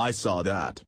I saw that.